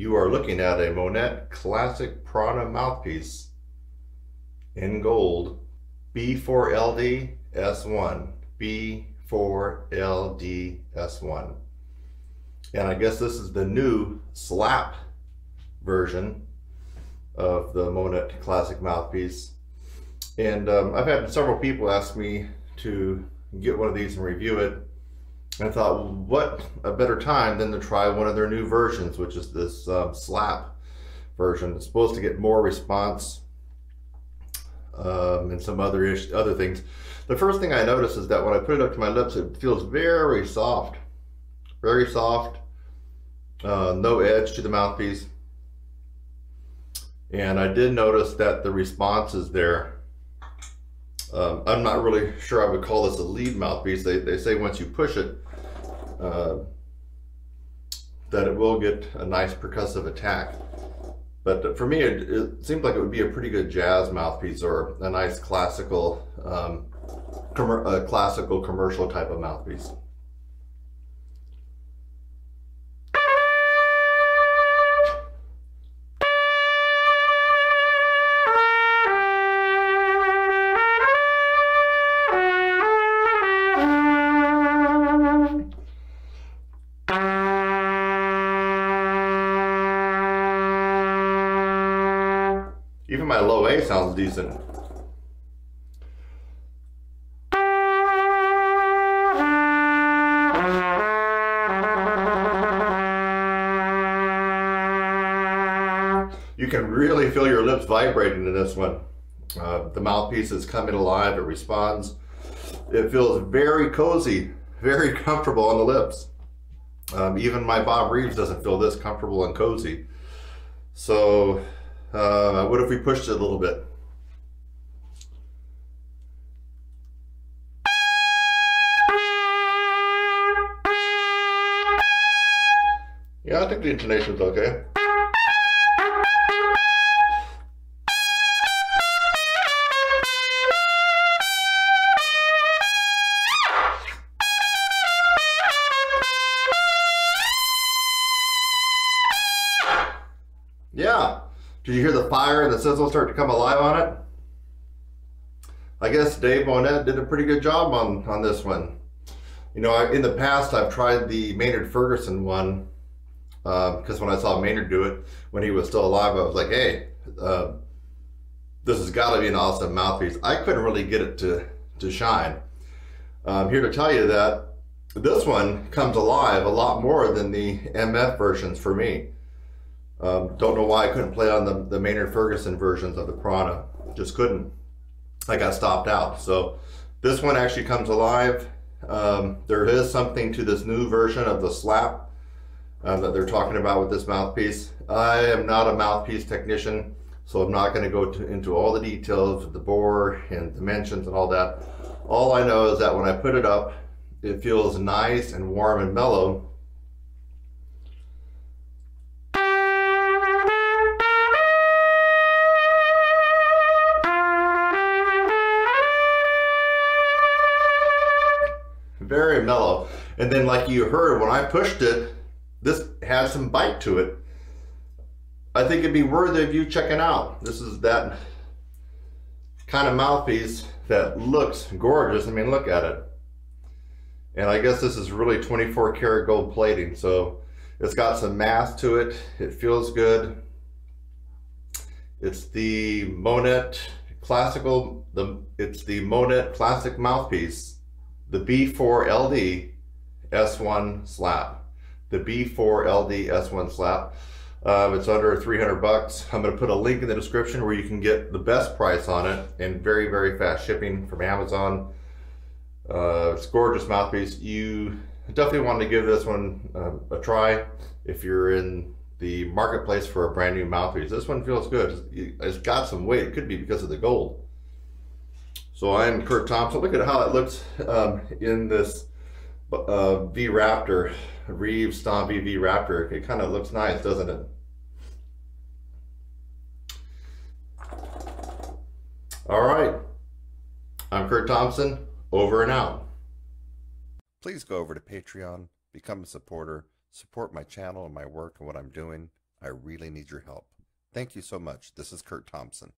You are looking at a Monette Classic Prana mouthpiece in gold B4LD S1. B4LD S1. And I guess this is the new slap version of the Monette Classic mouthpiece. And um, I've had several people ask me to get one of these and review it. I thought, what a better time than to try one of their new versions, which is this um, slap version. It's supposed to get more response um, and some other ish, other things. The first thing I notice is that when I put it up to my lips, it feels very soft, very soft, uh, no edge to the mouthpiece. And I did notice that the response is there. Um, I'm not really sure I would call this a lead mouthpiece. They, they say once you push it, uh, that it will get a nice percussive attack. But for me, it, it, seems like it would be a pretty good jazz mouthpiece or a nice classical, um, a classical commercial type of mouthpiece. Even my low A sounds decent. You can really feel your lips vibrating in this one. Uh, the mouthpiece is coming alive, it responds. It feels very cozy, very comfortable on the lips. Um, even my Bob Reeves doesn't feel this comfortable and cozy. So uh, what if we pushed it a little bit? Yeah, I think the intonation's okay. Did you hear the fire and the sizzle start to come alive on it? I guess Dave Monette did a pretty good job on, on this one. You know, I, in the past, I've tried the Maynard Ferguson one because uh, when I saw Maynard do it when he was still alive, I was like, hey, uh, this has got to be an awesome mouthpiece. I couldn't really get it to, to shine. I'm here to tell you that this one comes alive a lot more than the MF versions for me. Um, don't know why I couldn't play on the, the Maynard Ferguson versions of the Prana. Just couldn't. I got stopped out. So this one actually comes alive. Um, there is something to this new version of the slap um, that they're talking about with this mouthpiece. I am not a mouthpiece technician, so I'm not going to go into all the details of the bore and dimensions and all that. All I know is that when I put it up, it feels nice and warm and mellow very mellow. And then like you heard, when I pushed it, this has some bite to it. I think it'd be worthy of you checking out. This is that kind of mouthpiece that looks gorgeous. I mean, look at it. And I guess this is really 24 karat gold plating. So it's got some mass to it. It feels good. It's the Monette classical, the it's the Monette classic mouthpiece the B4LD S1 slap. The B4LD S1 slap. Um, it's under 300 bucks. I'm going to put a link in the description where you can get the best price on it and very, very fast shipping from Amazon. Uh, it's gorgeous mouthpiece. You definitely want to give this one uh, a try if you're in the marketplace for a brand new mouthpiece. This one feels good. It's got some weight. It could be because of the gold. So I'm Kurt Thompson. Look at how it looks um, in this uh, V Raptor, Reeves Stomp V Raptor. It kind of looks nice, doesn't it? All right. I'm Kurt Thompson. Over and out. Please go over to Patreon, become a supporter, support my channel and my work and what I'm doing. I really need your help. Thank you so much. This is Kurt Thompson.